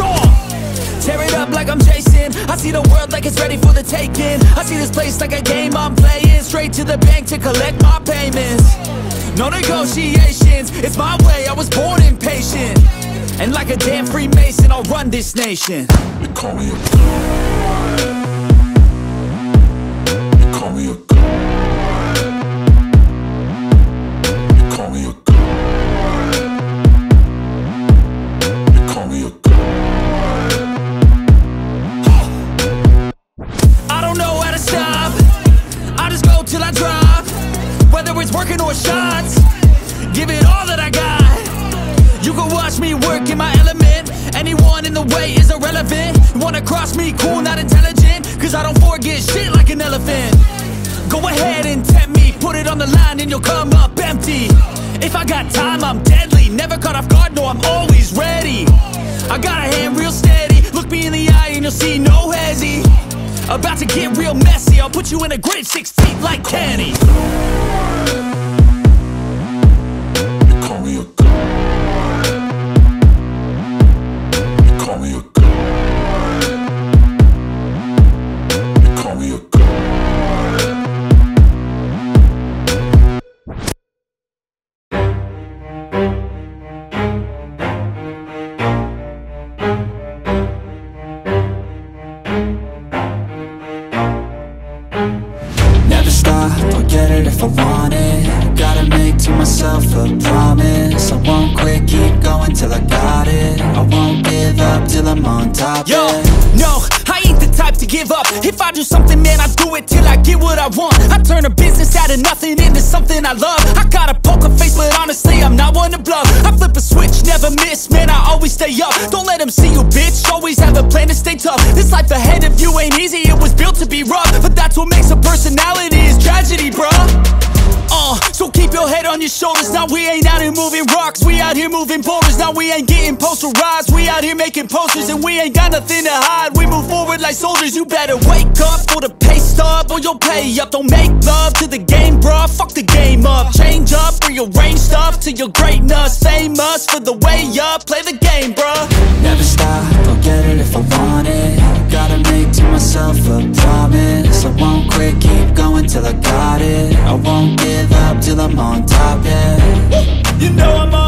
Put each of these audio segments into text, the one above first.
Oh! Tear it up like I'm Jason. I see the world like it's ready for the taking. I see this place like a game I'm playing. Straight to the bank to collect my payments. No negotiations, it's my way. I was born impatient. And like a damn Freemason, I'll run this nation. You call me a something I love. I got a poker face, but honestly, I'm not one to bluff. I flip a switch, never miss, man, I always stay up. Don't let them see you, bitch. Always have a plan to stay tough. This life ahead of you ain't easy, it was built to be rough. But that's what makes a personality is tragedy, bruh. Uh, so keep your head on your shoulders. Now we ain't out here moving rocks, we out here moving boulders. Now we ain't getting posterized, we out here making posters, and we ain't got nothing to hide. We move forward like soldiers. You better wake up for the pay stub, or you'll pay up. Don't make love to the game, bruh. Fuck the game up. Change up, rearrange stuff to your greatness. Famous for the way up. Play the game, bruh. Never stop, I'll get it if I want it Gotta make to myself a promise I won't quit, keep going till I got it I won't give up till I'm on top, yeah You know I'm always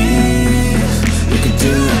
do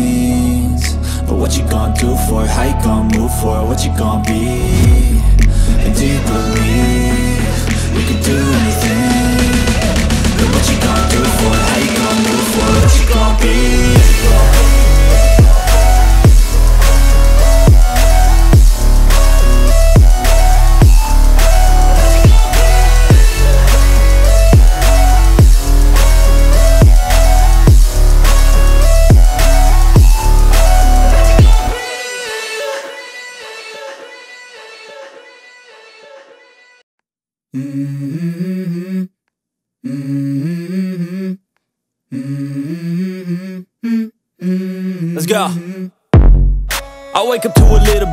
what you gonna do for it? How you gonna move for it? What you gonna be? And do you believe You can do anything? But what you gonna do for it? How you gonna move for it? What you gonna be?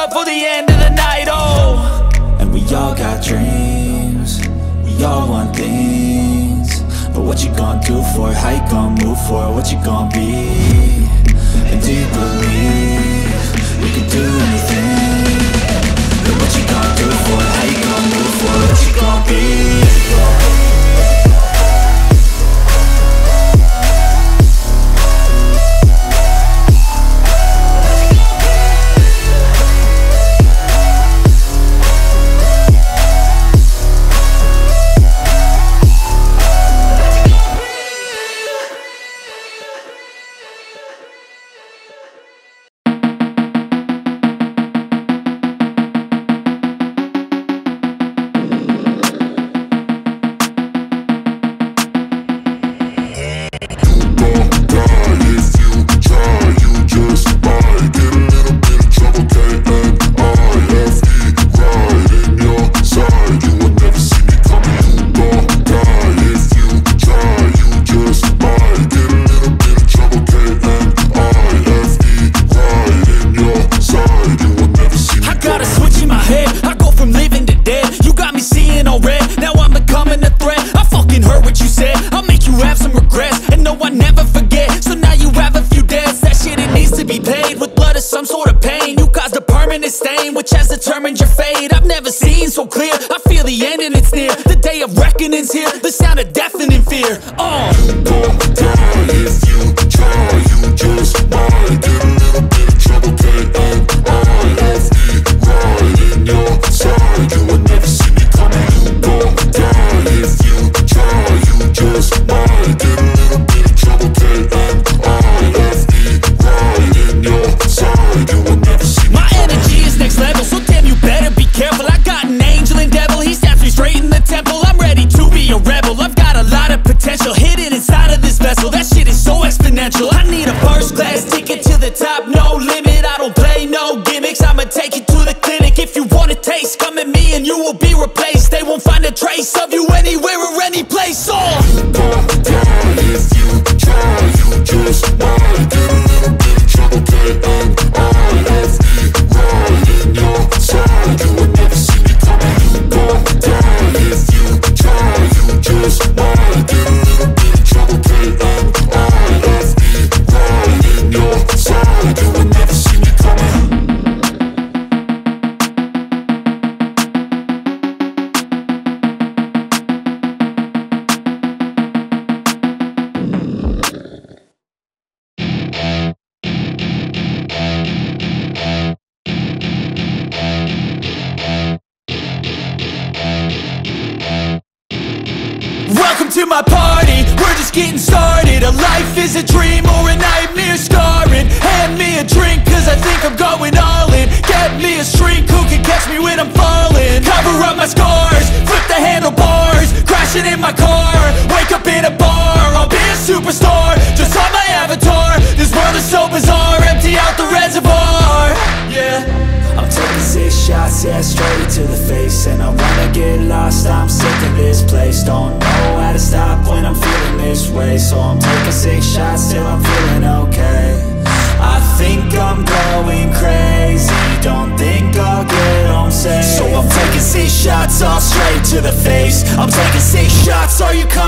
nightclub for the end of the night, oh And we all got dreams We all want things But what you gonna do for it? How you gonna move for it? What you gonna be? And do you believe You can do anything? But what you gonna do for it? How you gonna move for it? What you gonna be?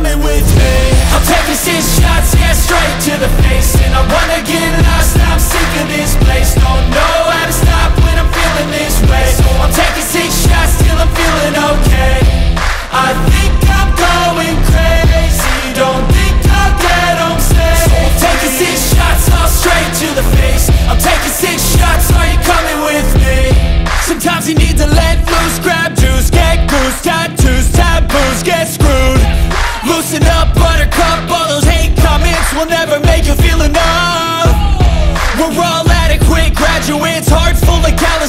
coming with me. I'm taking six shots, yeah, straight to the face. And I wanna get lost, I'm sick of this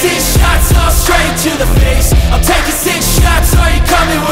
six shots, all straight to the face. I'm taking six shots, are you coming